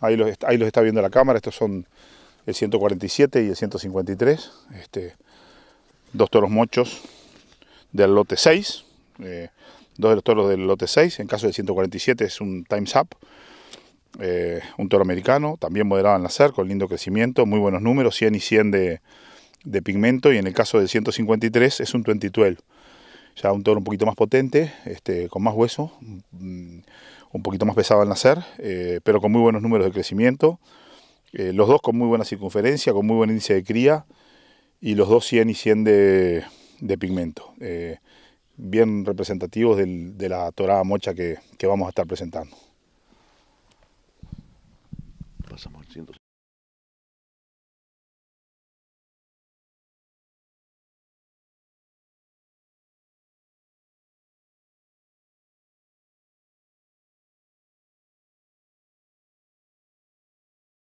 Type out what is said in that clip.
ahí los, está viendo la cámara, estos son el 147 y el 153, este, dos toros mochos del lote 6, eh, dos de los toros del lote 6, en caso del 147 es un Times Up, eh, un toro americano, también moderado al nacer, con lindo crecimiento, muy buenos números, 100 y 100 de, de pigmento, y en el caso del 153 es un 2012, ya un toro un poquito más potente, este, con más hueso, un poquito más pesado al nacer, eh, pero con muy buenos números de crecimiento. Eh, los dos con muy buena circunferencia, con muy buen índice de cría y los dos 100 y 100 de, pigmento. Eh, bien representativos del, de la torada mocha que, que vamos a estar presentando.